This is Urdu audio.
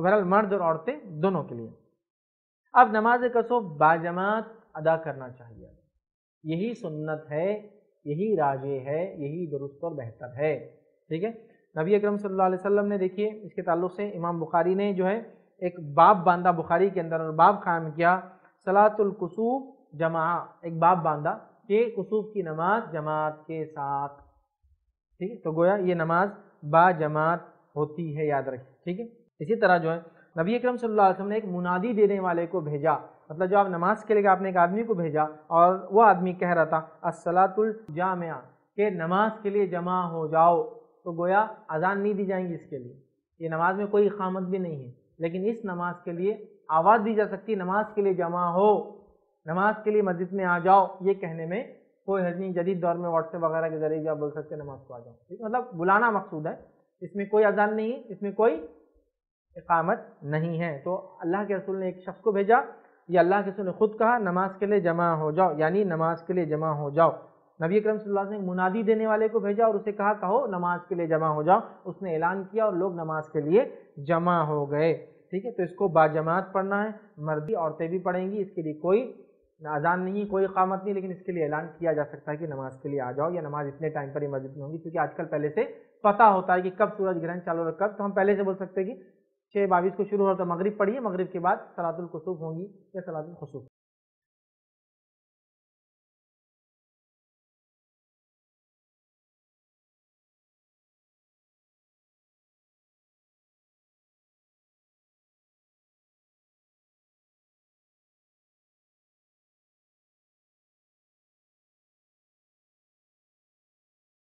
تو بہرحال مرد اور عورتیں دونوں کے لیے۔ اب نماز کسو باجماعت ادا کرنا چاہیے۔ یہی سنت ہے، یہی راجے ہے، یہی درست اور بہتر ہے۔ ٹھیک ہے؟ نبی اکرم صلی اللہ علیہ وسلم نے دیکھیے، اس کے تعلق سے امام بخاری نے جو ہے ایک باب باندھا بخاری کے اندر اور باب قائم کیا صلاۃ القصوف جماع ایک باب باندھا کہ قصوف کی نماز جماعت کے ساتھ۔ ٹھیک ہے؟ تو گویا یہ نماز با جماعت ہوتی ہے، یاد رکھیں ٹھیک ہے؟ اسی طرح جو ہے، نبی اکرم صلی اللہ علیہ وسلم نے ایک منادی دینے والے کو بھیجا۔ مطلب جو آپ نماز کے لیے آپ نے ایک آدمی کو بھیجا اور وہ آدمی کہہ رہا تھا، الصلاۃ الجامعہ کہ نماز کے لیے جمع ہو جاؤ۔ تو گویا اذان نہیں دی جائیں گی اس کے لیے۔ یہ نماز میں کوئی اقامت بھی نہیں ہے۔ لیکن اس نماز کے لیے آواز دی جا سکتی، نماز کے لیے جمع ہو۔ نماز کے لیے مسجد میں آ جاؤ۔ یہ کہنے میں کوئی حرض نہیں، جدید دور میں واٹس ایپ وغیرہ کے ذریعے آپ بول سکتے نماز کو آ جاؤ۔ مطلب بلانا مقصود ہے۔ اس میں کوئی اذان نہیں ہے، اس میں کوئی اقامت نہیں ہے۔ تو اللہ کے رسول نے ایک شخص کو بھیجا، یا اللہ کے رسول نے خود کہا، نماز کے لیے جمع ہو جاؤ یعنی نماز کے لیے جمع ہو جاؤ۔ نبی اکرم صلی اللہ علیہ وسلم نے منادی دینے والے کو بھیجا اور اسے کہا، کہو، نماز کے لیے جمع ہو جاؤ۔ اس نے اعلان کیا اور لوگ نماز کے لیے جمع ہو گئے۔ ٹھیک ہے، تو اس کو باجماعت پڑھنا ہے۔ مردی عورتیں بھی پڑھیں گی، اس کے لیے کوئی اذان نہیں، کوئی قامت نہیں، لیکن اس کے لیے اعلان کیا جا سکتا ہے کہ نماز کے لیے آ جاؤ، یا نماز اتنے ٹائم پر ہی مسجد میں ہوگی کیونکہ آج کل پہلے سے پتہ ہوتا ہے کہ کب سورج گرہن چالو رکھ کب، تو ہم پہلے سے بول سکتے ہیں کہ چھ باویس کو شروع ہو تو مغرب پڑھیے، مغرب کے بعد سلاد القصوف ہوں گی یا سلاد الخصوف